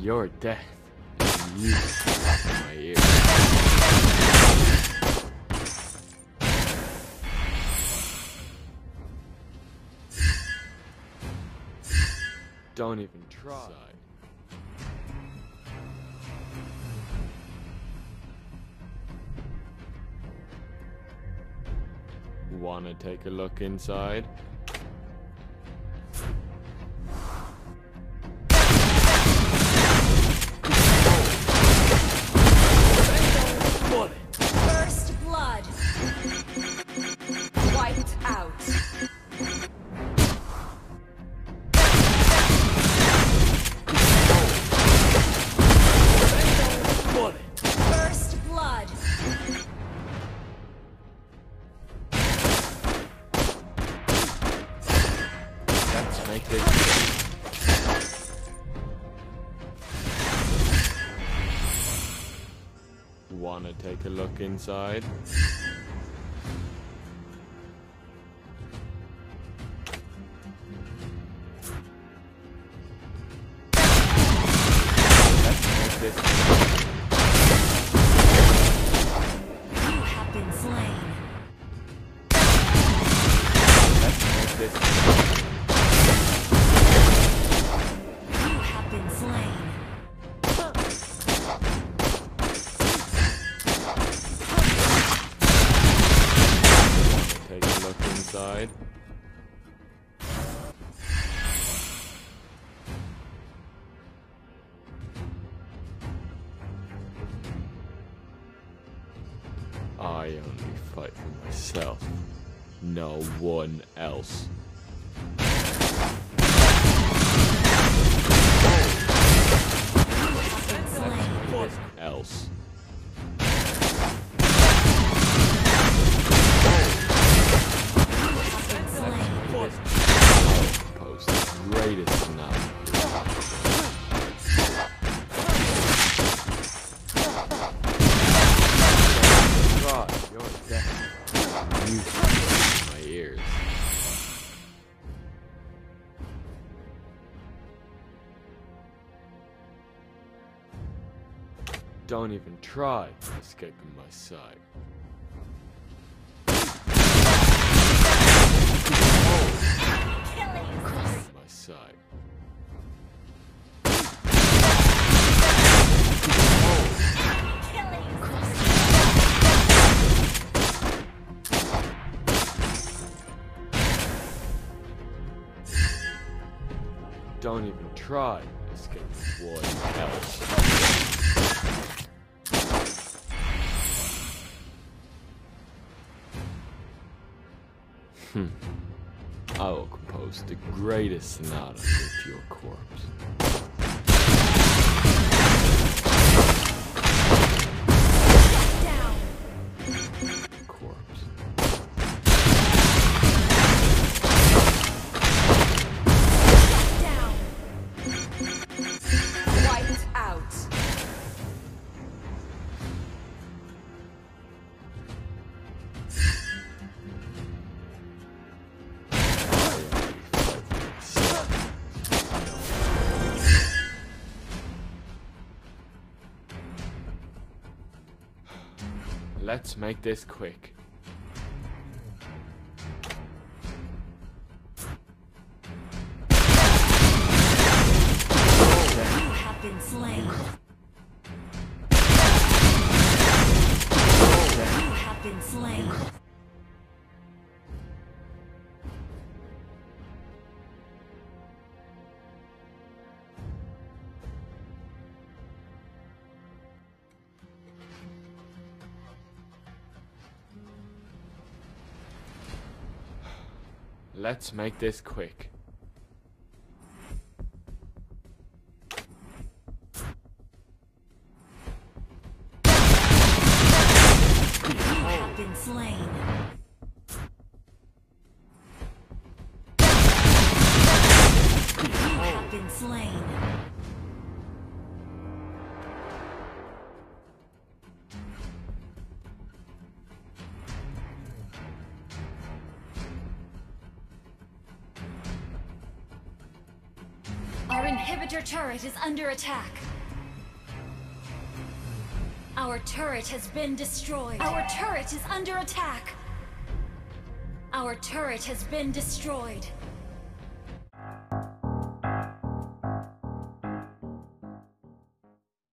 Your death music my. Don't even try. Wanna take a look inside? Wanna take a look inside? I only fight for myself. No one else. Don't even try escaping my sight. My side. Don't even try escaping one else. Hmm. I will compose the greatest sonata with your corpse. Let's make this quick. Been slain. Let's make this quick. Inhibitor turret is under attack. Our turret has been destroyed. Our turret is under attack. Our turret has been destroyed.